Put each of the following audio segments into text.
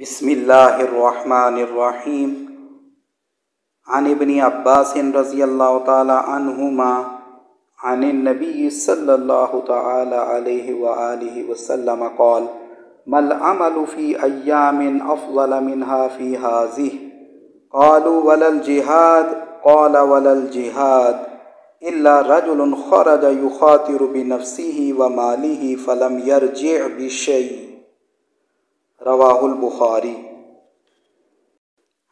बिस्मिल्लाहिर्रहमानिर्रहीम। अन इब्न अब्बास रज़ी अल्लाह ताला अन्हुमा अन नबी सल्लल्लाहु ताला अलैहि व आलिहि वसल्लम क़ाल, मल अमलु फ़ी अय्यामिन अफ़ज़ल मिनहा फ़ी वलल जिहाद, क़ाल वलल जिहाद, इल्ला रजुल खरज युखातिरु बिनफ्सिही व मालिही फ़लम यरजि बिशई रवाहुल बुखारी।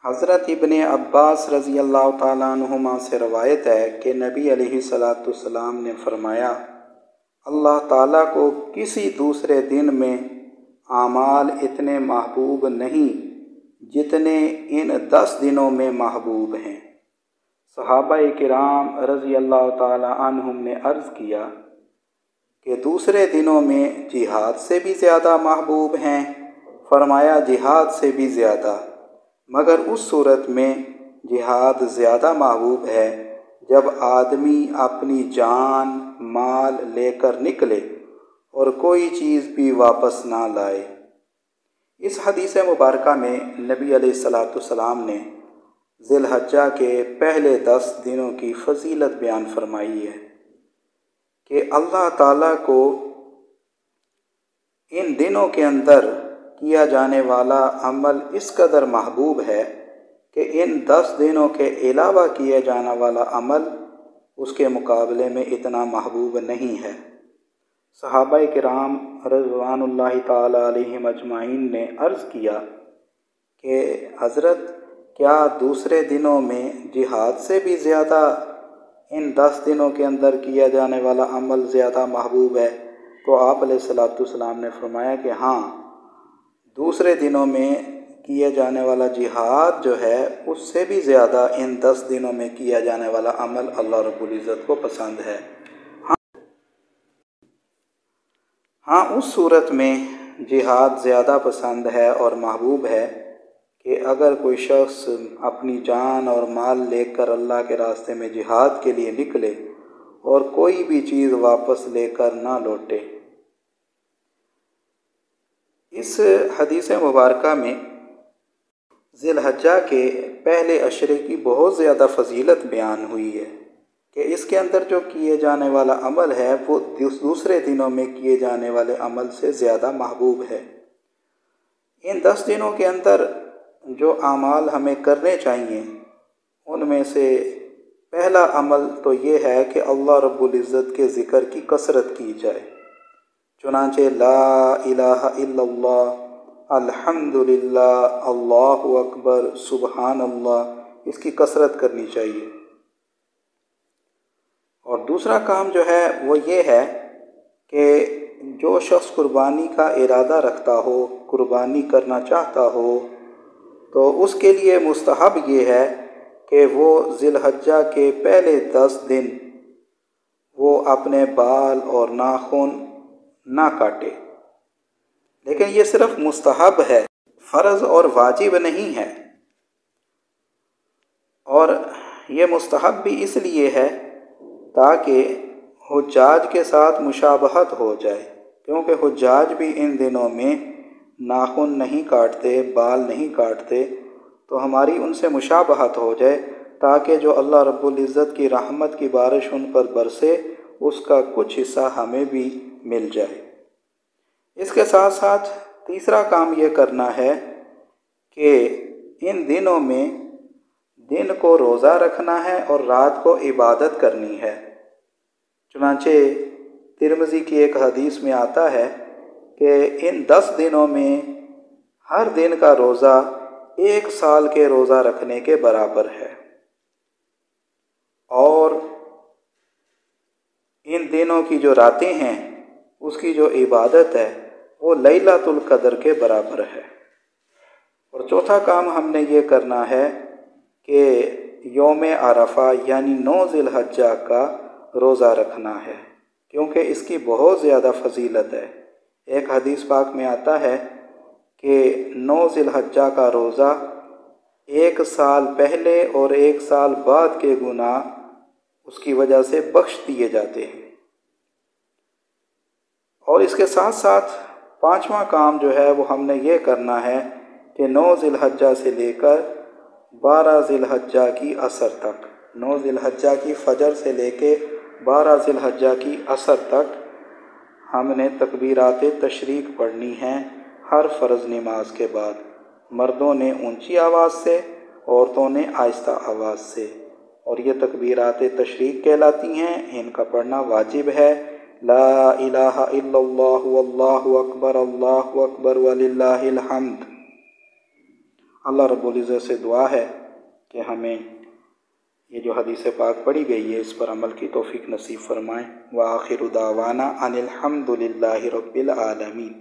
हज़रत इबन अब्बास रज़ी अल्लाह तुमा से रवायत है कि नबी सलाम ने फरमाया, अल्लाह ताला को किसी दूसरे दिन में आमाल इतने महबूब नहीं जितने इन दस दिनों में महबूब हैं। सहाबा कराम रज़ी अल्लाह तुम ने अर्ज़ किया कि दूसरे दिनों में जिहाद से भी ज़्यादा महबूब हैं फरमाया, जिहाद से भी ज़्यादा। मगर उस सूरत में जिहाद ज़्यादा महबूब है, जब आदमी अपनी जान, माल लेकर निकले और कोई चीज़ भी वापस ना लाए। इस हदीस मुबारक में नबी सलाम ने ज़िलहज्जा के पहले दस दिनों की फजीलत बयान फरमाई है कि अल्लाह ताला को इन दिनों के अंदर किया जाने वाला अमल इस कदर महबूब है कि इन दस दिनों के अलावा किया जाने वाला अमल उसके मुकाबले में इतना महबूब नहीं है। सहाबा कराम रजवान तजमाइन ने अर्ज़ किया कि, हज़रत, क्या दूसरे दिनों में जिहाद से भी ज़्यादा इन दस दिनों के अंदर किया जाने वाला अमल ज़्यादा महबूब है? तो आप सलाम ने फरमाया कि हाँ दूसरे दिनों में किया जाने वाला जिहाद जो है, उससे भी ज़्यादा इन दस दिनों में किया जाने वाला अमल अल्लाह रब्ज़त को पसंद है। हाँ हाँ उस सूरत में जिहाद ज़्यादा पसंद है और महबूब है कि अगर कोई शख्स अपनी जान और माल लेकर अल्लाह के रास्ते में जिहाद के लिए निकले और कोई भी चीज़ वापस लेकर ना लौटे। इस हदीस मुबारक में ज़िलहजा के पहले अशरे की बहुत ज़्यादा फजीलत बयान हुई है कि इसके अंदर जो किए जाने वाला अमल है, वो दूसरे दिनों में किए जाने वाले अमल से ज़्यादा महबूब है। इन दस दिनों के अंदर जो अमाल हमें करने चाहिए, उनमें से पहला अमल तो ये है कि अल्लाह रब्बुल इज़्ज़त के ज़िक्र की कसरत की जाए। चुनाचे ला इलाहा इल्लल्लाह, अल्हम्दुलिल्लाह, अल्लाह अकबर सुबहान अल्लाह इसकी कसरत करनी चाहिए। और दूसरा काम जो है वो ये है कि जो शख्स कुर्बानी का इरादा रखता हो, कुर्बानी करना चाहता हो तो उसके लिए मुस्तहब ये है कि वो ज़िलहज्जा के पहले दस दिन वो अपने बाल और नाखून ना काटे। लेकिन ये सिर्फ़ मुस्तहब है, फ़र्ज़ और वाजिब नहीं है। और ये मुस्तहब भी इसलिए है ताकि हजाज के साथ मुशाबहत हो जाए, क्योंकि हजाज भी इन दिनों में नाखून नहीं काटते, बाल नहीं काटते तो हमारी उनसे मुशाबहत हो जाए ताकि जो अल्लाह रब्बुल इज़्ज़त की रहमत की बारिश उन पर बरसे उसका कुछ हिस्सा हमें भी मिल जाए। इसके साथ साथ तीसरा काम ये करना है कि इन दिनों में दिन को रोज़ा रखना है और रात को इबादत करनी है। चुनाचे तिरमजी की एक हदीस में आता है कि इन दस दिनों में हर दिन का रोज़ा एक साल के रोज़ा रखने के बराबर है। और दिनों की जो रातें हैं, उसकी जो इबादत है, वो लैलातुल कदर के बराबर है। और चौथा काम हमने ये करना है कि योम आरफा यानी नौ ज़िलहज्जा का रोज़ा रखना है, क्योंकि इसकी बहुत ज़्यादा फजीलत है। एक हदीस पाक में आता है कि नौ ज़िलहज्जा का रोज़ा एक साल पहले और एक साल बाद के गुनाह उसकी वजह से बख्श दिए जाते हैं। और इसके साथ साथ पांचवा काम जो है वो हमने ये करना है कि नौ ज़िलहज्जा से लेकर बारह ज़िलहज्जा की असर तक, नौ ज़िलहज्जा की फ़जर से लेके बारह ज़िलहज्जा की असर तक हमने तकबीरात तशरीक पढ़नी हैं हर फ़र्ज़ नमाज़ के बाद। मर्दों ने ऊँची आवाज़ से, औरतों ने आहिस्ता आवाज़ से। और ये तकबीरात तशरीक कहलाती हैं, इनका पढ़ना वाजिब है। ला इलाहा इल्लल्लाहु अल्लाहु अकबर अल्लाहु अकबर वलिल्लाहिल हम्द अल्लाह रब्बुल से दुआ है कि हमें ये जो हदीस पाक पढ़ी गई है, इस पर अमल की तौफीक नसीब फरमाएँ। व आखिर उदावाना अनिल हम्दुलिल्लाहि रब्बिल आलमीन।